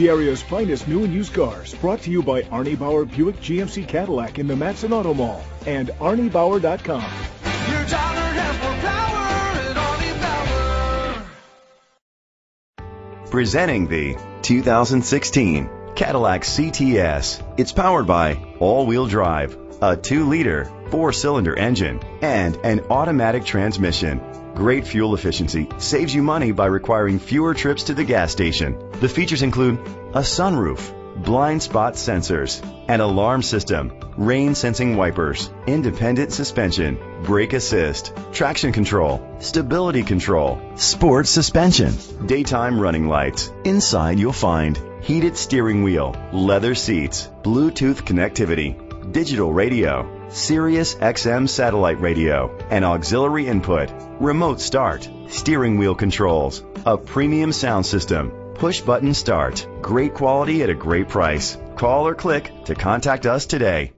The area's finest new and used cars, brought to you by Arnie Bauer Buick GMC Cadillac in the Matteson Auto Mall and ArnieBauer.com. Your dollar has more power at Arnie Bauer. Presenting the 2016 Cadillac CTS. It's powered by all-wheel drive, a 2-liter, 4-cylinder engine, and an automatic transmission. Great fuel efficiency saves you money by requiring fewer trips to the gas station. The features include a sunroof, blind spot sensors, an alarm system, rain sensing wipers, independent suspension, brake assist, traction control, stability control, sports suspension, daytime running lights. Inside you'll find heated steering wheel, leather seats, Bluetooth connectivity, digital radio, Sirius XM satellite radio, and auxiliary input, remote start, steering wheel controls, a premium sound system, push button start. Great quality at a great price. Call or click to contact us today.